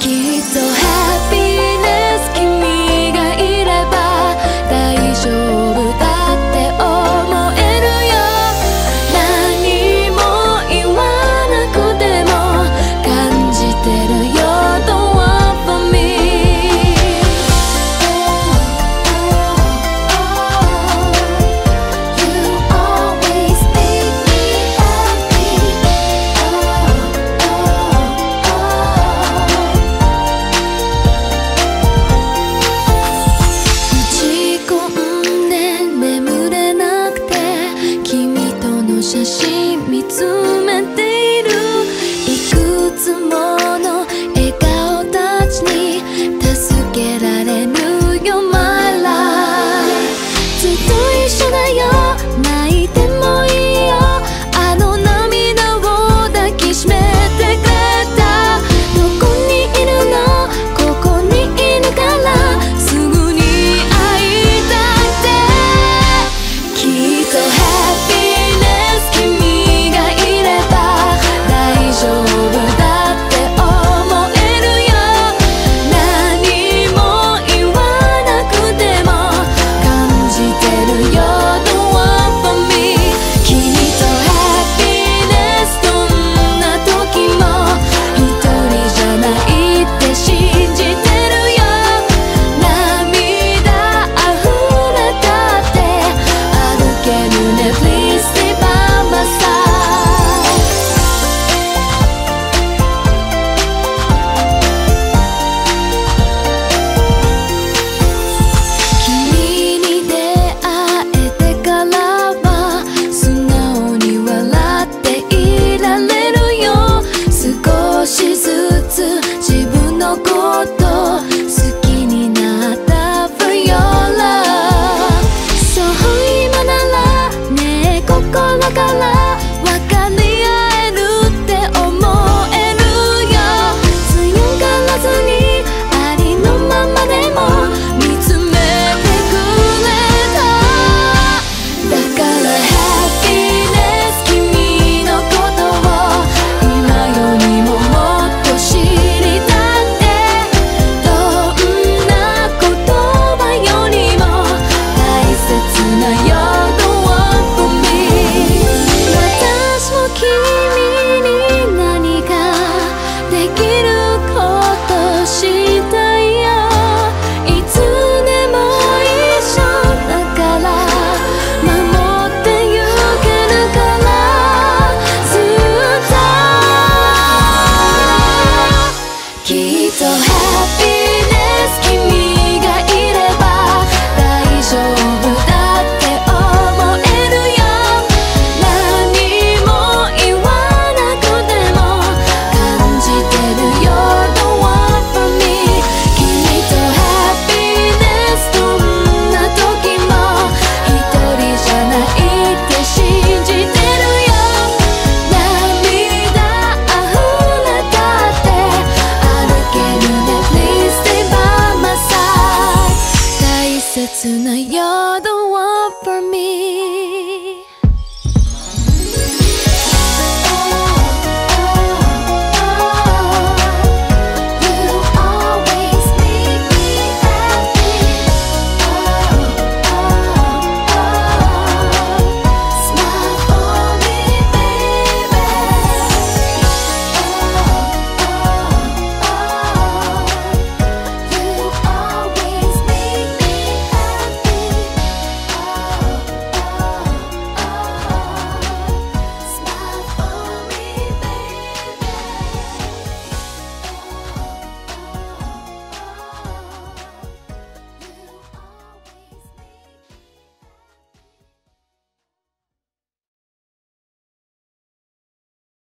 きっと君